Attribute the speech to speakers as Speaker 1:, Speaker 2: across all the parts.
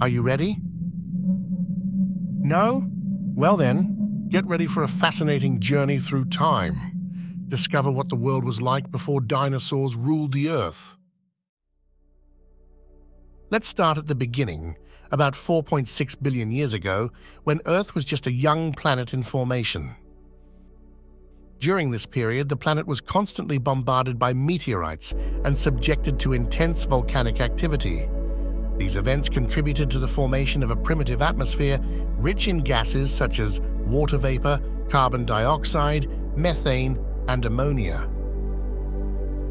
Speaker 1: Are you ready? No? Well then, get ready for a fascinating journey through time. Discover what the world was like before dinosaurs ruled the Earth. Let's start at the beginning, about 4.6 billion years ago, when Earth was just a young planet in formation. During this period, the planet was constantly bombarded by meteorites and subjected to intense volcanic activity. These events contributed to the formation of a primitive atmosphere rich in gases such as water vapor, carbon dioxide, methane, and ammonia.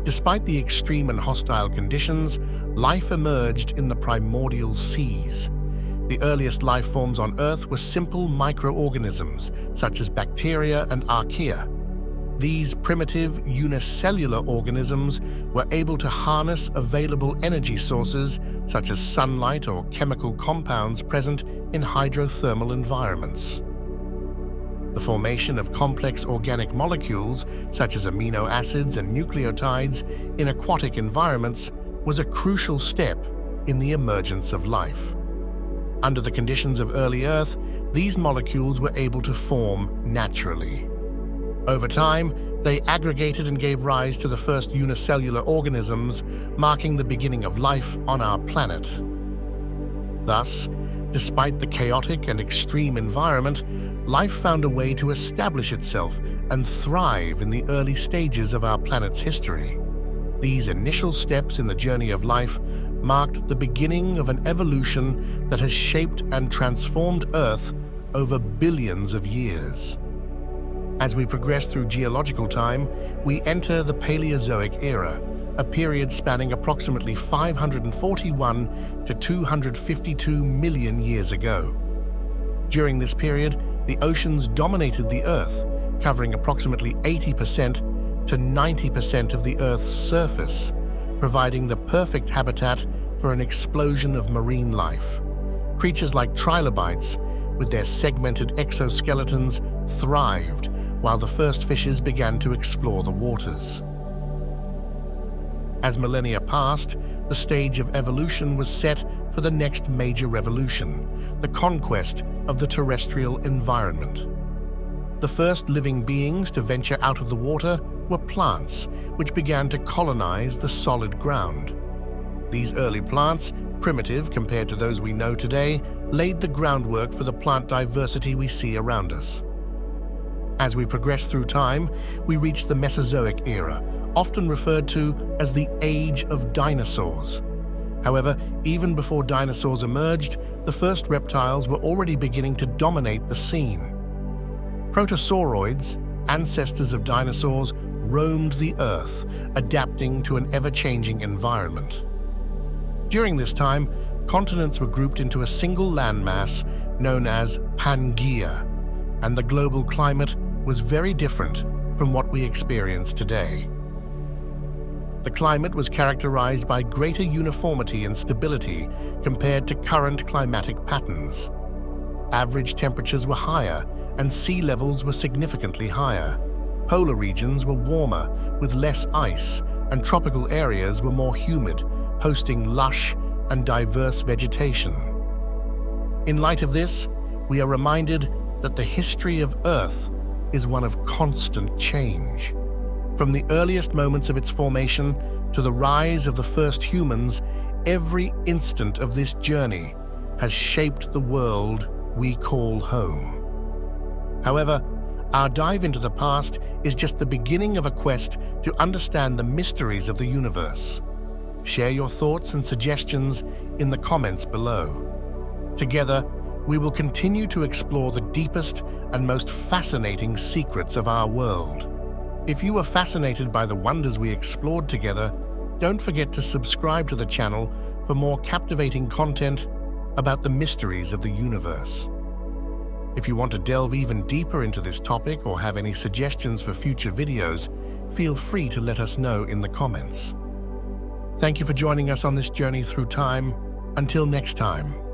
Speaker 1: Despite the extreme and hostile conditions, life emerged in the primordial seas. The earliest life forms on Earth were simple microorganisms, such as bacteria and archaea. These primitive unicellular organisms were able to harness available energy sources such as sunlight or chemical compounds present in hydrothermal environments. The formation of complex organic molecules such as amino acids and nucleotides in aquatic environments was a crucial step in the emergence of life. Under the conditions of early Earth, these molecules were able to form naturally. Over time, they aggregated and gave rise to the first unicellular organisms, marking the beginning of life on our planet. Thus, despite the chaotic and extreme environment, life found a way to establish itself and thrive in the early stages of our planet's history. These initial steps in the journey of life marked the beginning of an evolution that has shaped and transformed Earth over billions of years. As we progress through geological time, we enter the Paleozoic era, a period spanning approximately 541 to 252 million years ago. During this period, the oceans dominated the Earth, covering approximately 80% to 90% of the Earth's surface, providing the perfect habitat for an explosion of marine life. Creatures like trilobites, with their segmented exoskeletons, thrived, while the first fishes began to explore the waters. As millennia passed, the stage of evolution was set for the next major revolution, the conquest of the terrestrial environment. The first living beings to venture out of the water were plants, which began to colonize the solid ground. These early plants, primitive compared to those we know today, laid the groundwork for the plant diversity we see around us. As we progress through time, we reach the Mesozoic era, often referred to as the Age of Dinosaurs. However, even before dinosaurs emerged, the first reptiles were already beginning to dominate the scene. Protosauroids, ancestors of dinosaurs, roamed the Earth, adapting to an ever-changing environment. During this time, continents were grouped into a single landmass known as Pangaea, and the global climate was very different from what we experience today. The climate was characterized by greater uniformity and stability compared to current climatic patterns. Average temperatures were higher and sea levels were significantly higher. Polar regions were warmer with less ice and tropical areas were more humid, hosting lush and diverse vegetation. In light of this, we are reminded that the history of Earth is one of constant change. From the earliest moments of its formation to the rise of the first humans, every instant of this journey has shaped the world we call home. However, our dive into the past is just the beginning of a quest to understand the mysteries of the universe. Share your thoughts and suggestions in the comments below. Together, we will continue to explore the deepest and most fascinating secrets of our world. If you were fascinated by the wonders we explored together, don't forget to subscribe to the channel for more captivating content about the mysteries of the universe. If you want to delve even deeper into this topic or have any suggestions for future videos, feel free to let us know in the comments. Thank you for joining us on this journey through time. Until next time.